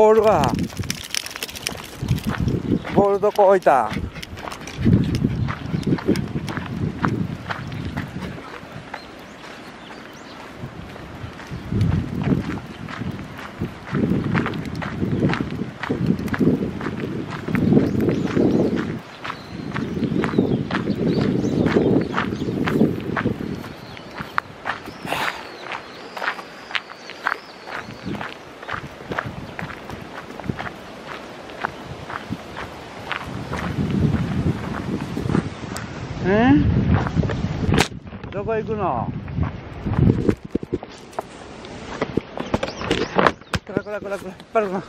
ボールがボールどこ置いた？えどこ行くの？くらくらくらくら引っ張るな。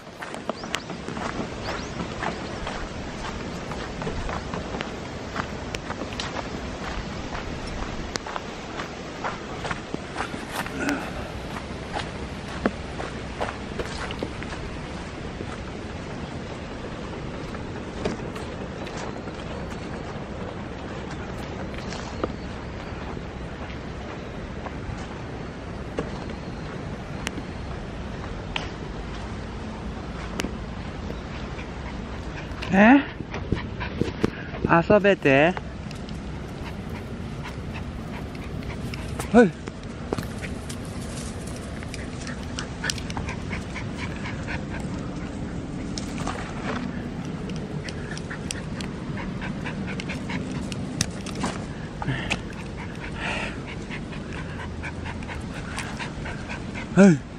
え遊べて。はい。はい。